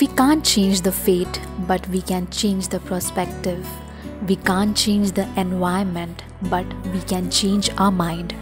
We can't change the fate, but we can change the perspective. We can't change the environment, but we can change our mind.